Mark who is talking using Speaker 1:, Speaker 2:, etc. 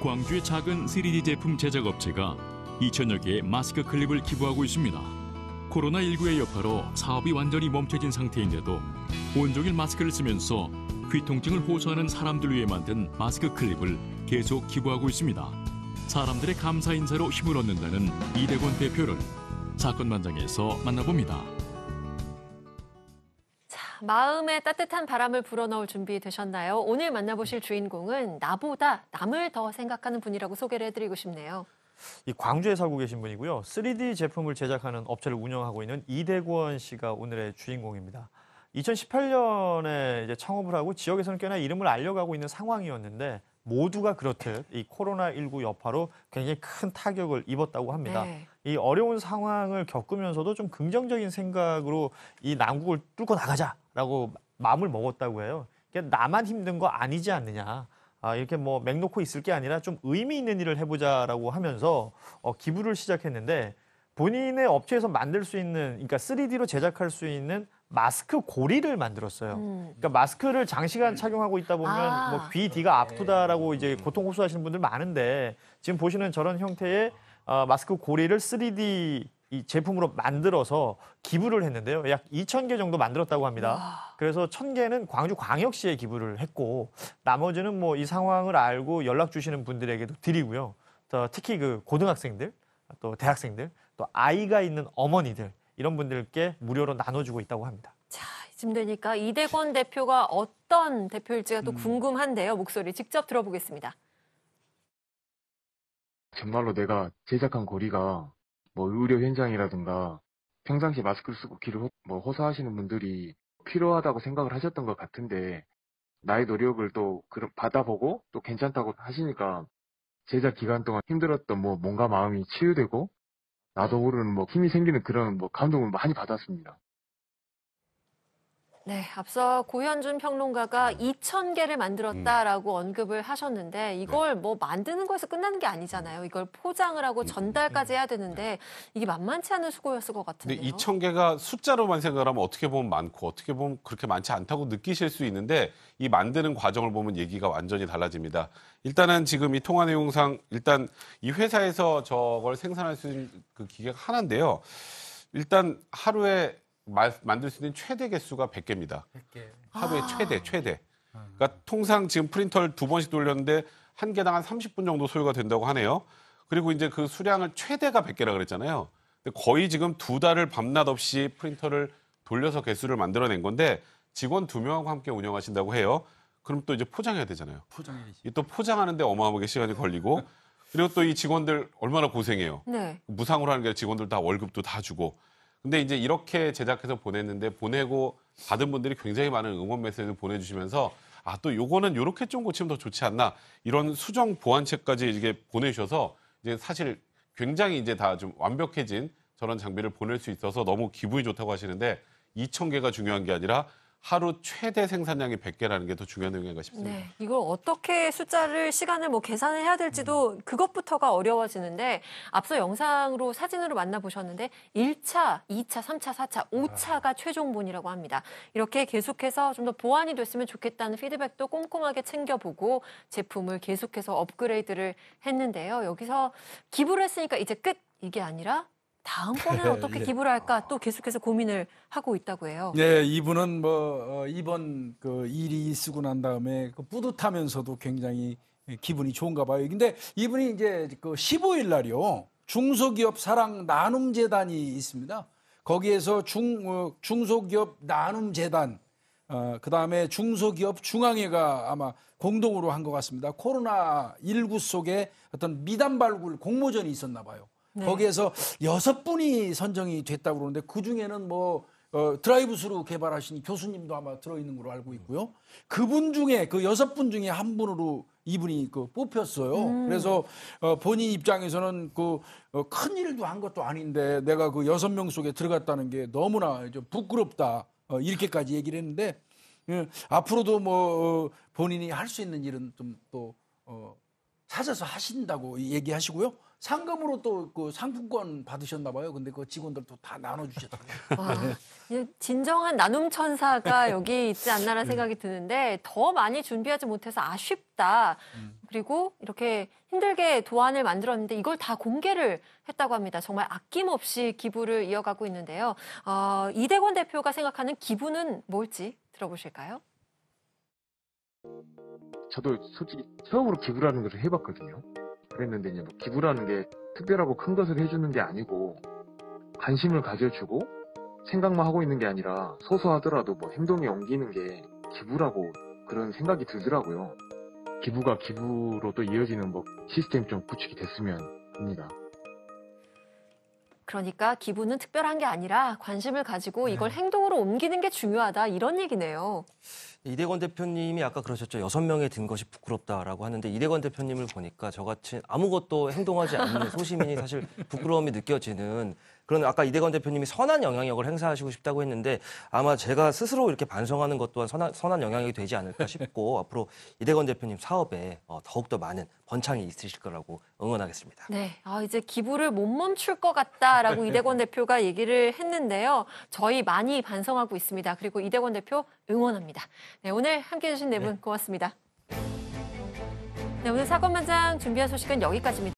Speaker 1: 광주의 작은 3D 제품 제작 업체가 2천여 개의 마스크 클립을 기부하고 있습니다. 코로나19의 여파로 사업이 완전히 멈춰진 상태인데도 온종일 마스크를 쓰면서 귀통증을 호소하는 사람들 위해 만든 마스크 클립을 계속 기부하고 있습니다. 사람들의 감사 인사로 힘을 얻는다는 이대권 대표를 사건 만장에서 만나봅니다.
Speaker 2: 마음에 따뜻한 바람을 불어넣을 준비 되셨나요? 오늘 만나보실 주인공은 나보다 남을 더 생각하는 분이라고 소개를 해드리고 싶네요.
Speaker 3: 이 광주에 살고 계신 분이고요. 3D 제품을 제작하는 업체를 운영하고 있는 이대권 씨가 오늘의 주인공입니다. 2018년에 이제 창업을 하고 지역에서는 꽤나 이름을 알려가고 있는 상황이었는데 모두가 그렇듯 이 코로나19 여파로 굉장히 큰 타격을 입었다고 합니다.
Speaker 2: 네.
Speaker 3: 이 어려운 상황을 겪으면서도 좀 긍정적인 생각으로 이 난국을 뚫고 나가자 라고 마음을 먹었다고 해요. 그러니까 나만 힘든 거 아니지 않느냐. 아, 이렇게 뭐 맹놓고 있을 게 아니라 좀 의미 있는 일을 해보자라고 하면서 어, 기부를 시작했는데 본인의 업체에서 만들 수 있는, 그러니까 3D로 제작할 수 있는 마스크 고리를 만들었어요.
Speaker 2: 음.
Speaker 3: 그러니까 마스크를 장시간 착용하고 있다 보면
Speaker 2: 아.
Speaker 3: 뭐 귀 뒤가 아프다라고 이제 고통 호소하시는 분들 많은데 지금 보시는 저런 형태의 어, 마스크 고리를 3D 이 제품으로 만들어서 기부를 했는데요. 약 2,000개 정도 만들었다고 합니다. 그래서 1,000개는 광주 광역시에 기부를 했고 나머지는 뭐 이 상황을 알고 연락 주시는 분들에게도 드리고요. 또 특히 그 고등학생들, 또 대학생들, 또 아이가 있는 어머니들 이런 분들께 무료로 나눠주고 있다고 합니다.
Speaker 2: 자, 이쯤 되니까 이대권 대표가 어떤 대표일지가
Speaker 3: 음.
Speaker 2: 또 궁금한데요. 목소리 직접 들어보겠습니다.
Speaker 4: 정말로 내가 제작한 고리가 뭐 의료 현장이라든가 평상시 마스크를 쓰고 길을 호, 뭐 호소하시는 분들이 필요하다고 생각을 하셨던 것 같은데 나의 노력을 또 받아보고 또 괜찮다고 하시니까 제작 기간 동안 힘들었던 뭐 몸과 마음이 치유되고 나도 모르는 뭐 힘이 생기는 그런 뭐 감동을 많이 받았습니다.
Speaker 2: 네, 앞서 고현준 평론가가 2,000개를 만들었다라고 언급을 하셨는데 이걸 뭐 만드는 거에서 끝나는 게 아니잖아요. 이걸 포장을 하고 전달까지 해야 되는데 이게 만만치 않은 수고였을 것
Speaker 5: 근데
Speaker 2: 같은데요.
Speaker 5: 2,000개가 숫자로만 생각을 하면 어떻게 보면 많고 어떻게 보면 그렇게 많지 않다고 느끼실 수 있는데 이 만드는 과정을 보면 얘기가 완전히 달라집니다. 일단은 지금 이 통화 내용상 일단 이 회사에서 저걸 생산할 수 있는 그 기계가 하나인데요. 일단 하루에 마- 만들 수 있는 최대 개수가 100개입니다. 하루에 최대 최대. 그러니까 통상 지금 프린터를 두 번씩 돌렸는데 한 개당 한 30분 정도 소요가 된다고 하네요. 그리고 이제 그 수량을 최대가 100개라 그랬잖아요. 근데 거의 지금 두 달을 밤낮 없이 프린터를 돌려서 개수를 만들어낸 건데 직원 두 명하고 함께 운영하신다고 해요. 그럼 또 이제 포장해야 되잖아요.
Speaker 6: 포장해야지.
Speaker 5: 이또 포장하는데 어마어마하게 시간이 걸리고 그리고 또 이 직원들 얼마나 고생해요.
Speaker 2: 네.
Speaker 5: 무상으로 하는 게 직원들 다 월급도 다 주고. 근데 이제 이렇게 제작해서 보냈는데 보내고 받은 분들이 굉장히 많은 응원 메시지를 보내주시면서 아 또 요거는 요렇게 좀 고치면 더 좋지 않나? 이런 수정 보완책까지 이게 보내주셔서 이제 사실 굉장히 이제 다 좀 완벽해진 저런 장비를 보낼 수 있어서 너무 기분이 좋다고 하시는데 2,000개가 중요한 게 아니라 하루 최대 생산량이 100개라는 게 더 중요한 내용인가 싶습니다.
Speaker 2: 네, 이걸 어떻게 숫자를 시간을 뭐 계산을 해야 될지도 그것부터가 어려워지는데 앞서 영상으로 사진으로 만나보셨는데 1차, 2차, 3차, 4차, 5차가 최종본이라고 합니다. 이렇게 계속해서 좀 더 보완이 됐으면 좋겠다는 피드백도 꼼꼼하게 챙겨보고 제품을 계속해서 업그레이드를 했는데요. 여기서 기부를 했으니까 이제 끝 이게 아니라 다음번에는 어떻게
Speaker 6: 예.
Speaker 2: 기부를 할까 또 계속해서 고민을 하고 있다고 해요.
Speaker 6: 네, 이분은 뭐 어, 이번 그 일이 쓰고 난 다음에 그 뿌듯하면서도 굉장히 기분이 좋은가 봐요. 근데 이분이 이제 그 15일 날이요. 중소기업 사랑 나눔 재단이 있습니다. 거기에서 중 어, 중소기업 나눔 재단 어, 그다음에 중소기업 중앙회가 아마 공동으로 한 것 같습니다. 코로나 19 속에 어떤 미담 발굴 공모전이 있었나 봐요.
Speaker 2: 네.
Speaker 6: 거기에서 여섯 분이 선정이 됐다고 그러는데 그 중에는 뭐 어, 드라이브 스루 개발하신 교수님도 아마 들어있는 걸로 알고 있고요. 그분 중에 그 여섯 분 중에 한 분으로 이분이 그 뽑혔어요. 그래서 어, 본인 입장에서는 그 어, 큰 일도 한 것도 아닌데 내가 그 여섯 명 속에 들어갔다는 게 너무나 좀 부끄럽다. 어, 이렇게까지 얘기를 했는데 예, 앞으로도 뭐 어, 본인이 할 수 있는 일은 좀 또 어, 찾아서 하신다고 얘기하시고요. 상금으로 또 그 상품권 받으셨나 봐요. 근데 그 직원들도 다 나눠주셨다고.
Speaker 2: 와, 이제 진정한 나눔 천사가 여기 있지 않나라는 생각이 드는데 더 많이 준비하지 못해서 아쉽다. 그리고 이렇게 힘들게 도안을 만들었는데 이걸 다 공개를 했다고 합니다. 정말 아낌없이 기부를 이어가고 있는데요. 어, 이대권 대표가 생각하는 기부는 뭘지 들어보실까요?
Speaker 4: 저도 솔직히 처음으로 기부라는 것을 해봤거든요. 그랬는데 이제 뭐 기부라는 게 특별하고 큰 것을 해주는 게 아니고 관심을 가져주고 생각만 하고 있는 게 아니라 소소하더라도 뭐 행동에 옮기는 게 기부라고 그런 생각이 들더라고요. 기부가 기부로 또 이어지는 뭐 시스템 좀 구축이 됐으면 합니다.
Speaker 2: 그러니까 기부는 특별한 게 아니라 관심을 가지고 이걸 행동으로 옮기는 게 중요하다 이런 얘기네요.
Speaker 7: 이대건 대표님이 아까 그러셨죠. 여섯 명에 든 것이 부끄럽다라고 하는데 이대건 대표님을 보니까 저같이 아무것도 행동하지 않는 소시민이 사실 부끄러움이 느껴지는 그런 아까 이대건 대표님이 선한 영향력을 행사하시고 싶다고 했는데 아마 제가 스스로 이렇게 반성하는 것 또한 선한, 선한 영향이 되지 않을까 싶고 앞으로 이대건 대표님 사업에 어, 더욱더 많은 번창이 있으실 거라고 응원하겠습니다.
Speaker 2: 네, 아, 이제 기부를 못 멈출 것 같다라고 이대권 대표가 얘기를 했는데요. 저희 많이 반성하고 있습니다. 그리고 이대권 대표 응원합니다. 네, 오늘 함께해 주신 네분 고맙습니다. 네, 오늘 사건만장 준비한 소식은 여기까지입니다.